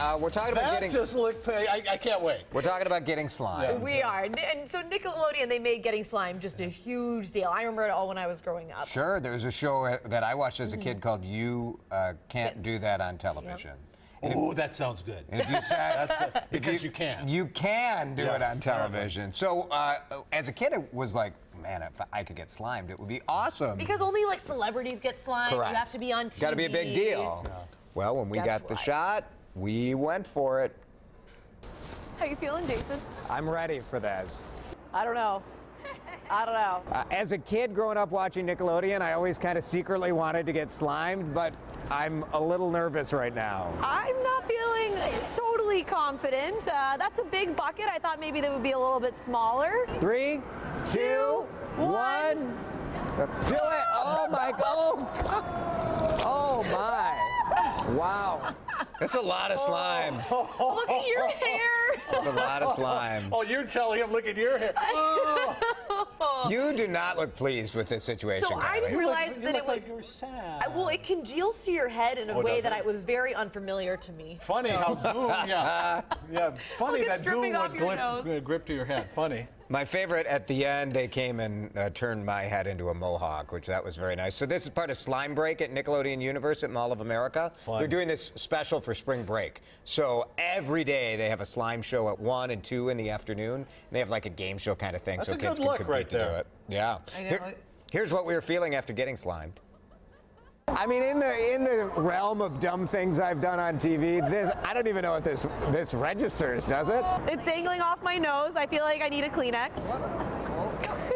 uh, we're talking about That getting. just looked. I, I can't wait. We're talking about getting slime. We are. And so Nickelodeon, they made getting slime just a huge deal. I remember it all when I was growing up. Sure, there was a show uh, that I watched as a kid called "You uh, Can't Do That on Television." Oh, that sounds good. If you said That's a- if because you can. you can do Yeah. it on television. So uh, as a kid, it was like, man, if I could get slimed, it would be awesome. Because only like celebrities get slimed. Correct. You have to be on TV. Got to be a big deal. Well, when we Guess got the shot, we went for it. How you feeling, Jason? I'm ready for this. I don't know. I don't know. Uh, as a kid growing up watching Nickelodeon, I always kind of secretly wanted to get slimed, but I'm a little nervous right now. I'm not feeling totally confident. Uh, that's a big bucket. I thought maybe they would be a little bit smaller. Three, two, one. Do it! Oh my god! Oh my! Wow! That's a lot of slime. Look at your hair. That's a lot of slime. Oh, you're telling him, look at your hair. You do not look pleased with this situation, So I Kylie. didn't realize you that look it like would. you were sad. I- Well, it congeals to your head in a Oh, way that it? I was very unfamiliar to me. Funny how goon, yeah, yeah. Funny Look, that goon dripping off would grip, uh, grip to your head. Funny. My favorite at the end, they came and uh, turned my head into a mohawk, which that was very nice. So this is part of Slime Break at Nickelodeon Universe at Mall of America. Fun. They're doing this special for spring break. So every day they have a slime show at one and two in the afternoon. And they have like a game show kind of thing, That's so kids can compete right to do it. Yeah. I know. Here- here's what we were feeling after getting slimed. I mean, in the in the realm of dumb things I've done on TV, this I don't even know if this this registers, does it? It's dangling off my nose. I feel like I need a Kleenex.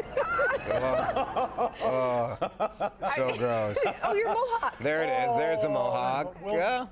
Oh, oh, oh So gross. Oh, your mohawk. There it is. There's the mohawk. yeah.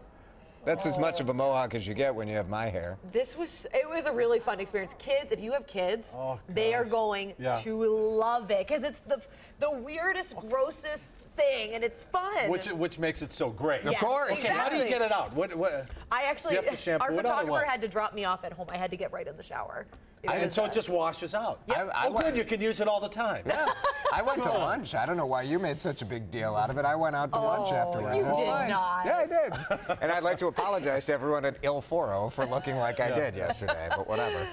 That's as much of a mohawk as you get when you have my hair. This was it was a really fun experience. Kids, if you have kids, Oh, they are going Yeah. to love it because it's the the weirdest, oh. grossest thing, and it's fun. Which which makes it so great. Of course. Okay, how do you get it out? What, what, I actually, you have to our it out or photographer had to drop me off at home. I had to get right in the shower. It and so it just washes out. I- I oh, oh went- good. You can use it all the time. Yeah. I went to lunch. I don't know why you made such a big deal out of it. I went out to oh, lunch Oh, afterwards. you It did fine. not. Yeah, I did. and I'd like to apologize to everyone at Il Foro for looking like I did yesterday, but whatever.